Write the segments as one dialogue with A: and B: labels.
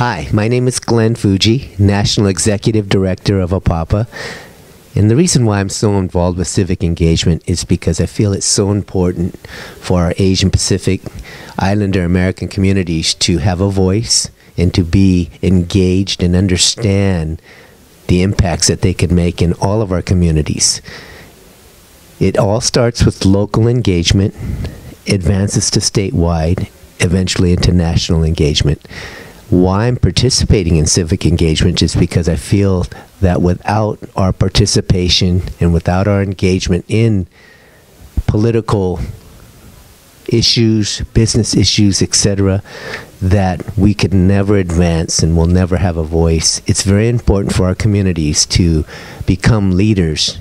A: Hi, my name is Glenn Fujii, National Executive Director of APAPA. And the reason why I'm so involved with civic engagement is because I feel it's so important for our Asian Pacific Islander American communities to have a voice and to be engaged and understand the impacts that they can make in all of our communities. It all starts with local engagement, advances to statewide, eventually into national engagement. Why I'm participating in civic engagement is because I feel that without our participation and without our engagement in political issues, business issues, etc., that we could never advance and will never have a voice. It's very important for our communities to become leaders,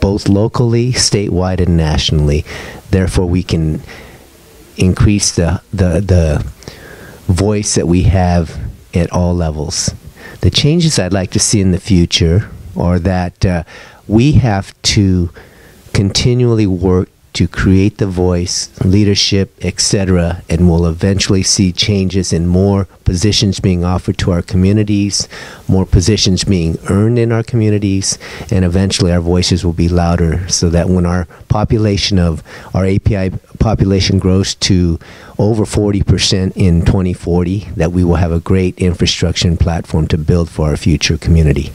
A: both locally, statewide, and nationally. Therefore, we can increase the, the, the voice that we have at all levels. The changes I'd like to see in the future are that uh, we have to continually work to create the voice, leadership, etc., and we'll eventually see changes in more positions being offered to our communities, more positions being earned in our communities, and eventually our voices will be louder so that when our population of our API population grows to over 40% in 2040, that we will have a great infrastructure and platform to build for our future community.